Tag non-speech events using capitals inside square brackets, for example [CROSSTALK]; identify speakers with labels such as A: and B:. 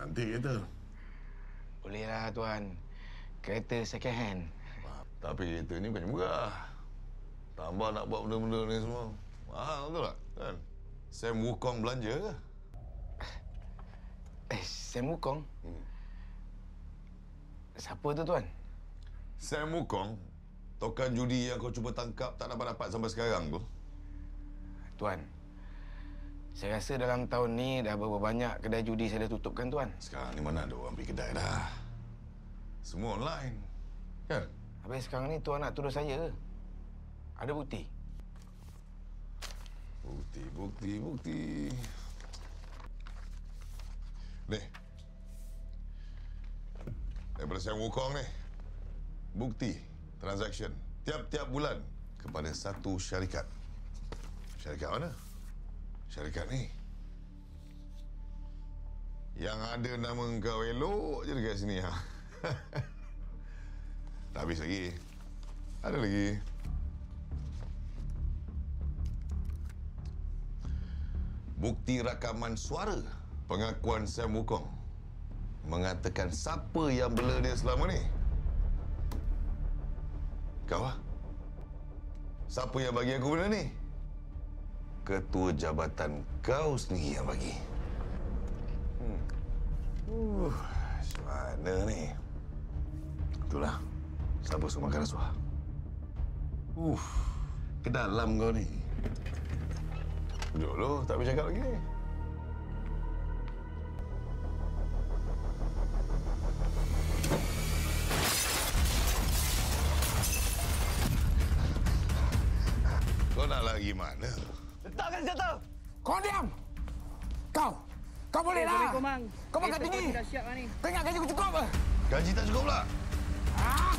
A: Cantik kereta.
B: Bolehlah tuan. Kereta second hand.
A: Tapi kereta ni bukan murah. Tambah nak buat benda-benda ni semua. Mahal betul tak? Kan? Sam Wukong belanja ke?
B: Eh, Sam Wukong? Hmm. Siapa tu tuan?
A: Sam Wukong, tokan judi yang kau cuba tangkap tak dapat-dapat sampai sekarang tu.
B: Tuan, saya rasa dalam tahun ni dah berapa banyak kedai judi saya dah tutup kan tuan?
A: Sekarang ni mana ada orang pergi kedai dah. Semua online. Kan?
B: Habis sekarang ni tuan nak tuduh saya ke? Ada bukti?
A: Bukti, bukti, bukti. Ni. Daripada Sam Wukong ni. Bukti transaction tiap-tiap bulan kepada satu syarikat. Syarikat mana? Syarikat ni. Yang ada nama engkau elok je dekat sini. Ha? [LAUGHS] tak habis lagi. Ada lagi. Bukti rakaman suara pengakuan Sam Wukong mengatakan siapa yang bela dia selama ni. Kau ah? Siapa yang bagi aku benda ni? Ketua jabatan kau sendiri yang bagi. Hmm. Uh, mana ni? Itulah. Siapa suruh makan rasuah? Uh, ke dalam kau ni. Duduk lu, tak boleh cakap lagi. Kau nak lagi mana?
C: Letakkan senjata!
D: Kau diam! Kau! Kau boleh lah!
C: Assalamualaikum, Mang.
D: Kau makan
C: Eh,
D: tinggi!
C: Lah ni.
D: Kau ingat gaji aku cukup?
A: Gaji tak cukup pula.
D: Ah!